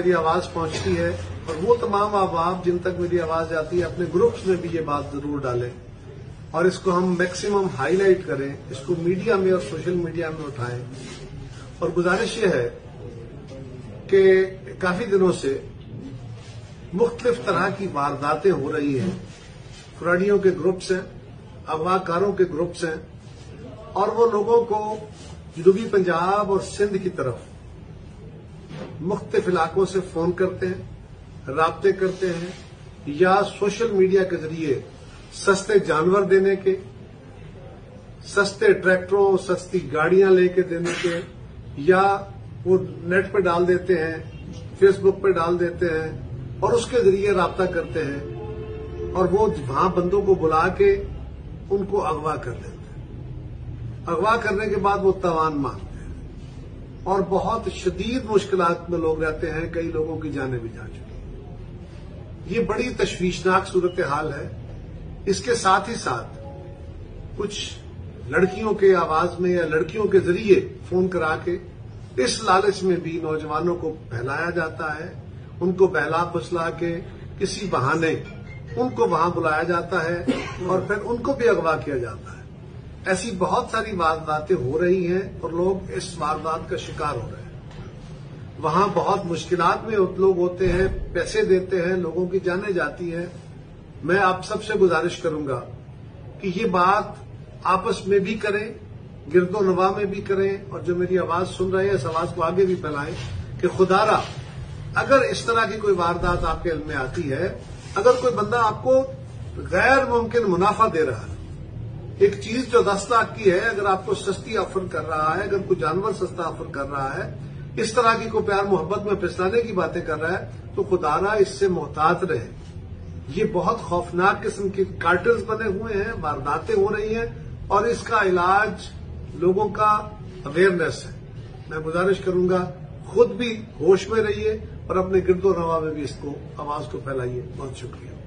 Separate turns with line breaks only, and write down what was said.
मेरी आवाज़ पहुँचती है और वो तमाम अहबाब जिन तक मेरी आवाज़ जाती है, अपने ग्रुप्स में भी ये बात ज़रूर डालें। और इसको हम मैक्सिमम हाईलाइट करें, इसको मीडिया में और सोशल मीडिया में उठाएँ। और गुजारिश ये है कि काफ़ी दिनों से मुख्तलिफ़ तरह की वारदातें हो रही हैं। फुराडियों के ग्रुप्स हैं अगवाकारों के ग्रुप्स हैं, और वो लोगों को जनूबी पंजाब और सिंध की तरफ़ मुख्तलिफ़ इलाकों से फ़ोन करते हैं, रबते करते हैं, या सोशल मीडिया के ज़रिए सस्ते जानवर देने के, सस्ते ट्रैक्टरों सस्ती गाड़ियाँ लेके देने के, या वो नेट पे डाल देते हैं, फेसबुक पे डाल देते हैं, और उसके ज़रिए रबता करते हैं, और वो वहाँ बंदों को बुला के उनको अगवा कर देते हैं। अगवा करने के बाद वो तवान मांगते और बहुत शदीद मुश्किल में लोग रहते हैं, कई लोगों की जाने भी जा चुकी ये बड़ी तशवीशनाक सूरत हाल है। इसके साथ ही साथ कुछ लड़कियों के आवाज़ में या लड़कियों के ज़रिए फ़ोन करा के इस लालच में भी नौजवानों को बहलाया जाता है। उनको बहला फुसला के किसी बहाने उनको वहाँ बुलाया जाता है और फिर उनको भी अगवा किया जाता है। ऐसी बहुत सारी वारदातें हो रही हैं और लोग इस वारदात का शिकार हो रहे हैं। वहाँ बहुत मुश्किलात में लोग होते हैं, पैसे देते हैं, लोगों की जाने जाती है। मैं आप सबसे गुजारिश करूँगा कि ये बात आपस में भी करें, गिरदो नवा में भी करें और जो मेरी आवाज़ सुन रहे हैं, इस आवाज़ को आगे भी फैलाएँ कि खुदारा, अगर इस तरह की कोई वारदात आपके इल्म में आती है, अगर कोई बंदा आपको गैर मुमकिन मुनाफा दे रहा है एक चीज़ जो दस लाख की है, अगर आपको सस्ती ऑफ़र कर रहा है, अगर कोई जानवर सस्ता ऑफ़र कर रहा है, इस तरह की कोई प्यार मोहब्बत में फिसलाने की बातें कर रहा है तो खुदारा इससे मोहतात रहे। ये बहुत खौफनाक किस्म के कार्टल्स बने हुए हैं, वारदातें हो रही हैं, और इसका इलाज लोगों का अवेयरनेस है। मैं गुजारिश करूँगा, खुद भी होश में रहिए और अपने गिरदो नवा में भी इसको, आवाज़ को फैलाइए। बहुत शुक्रिया।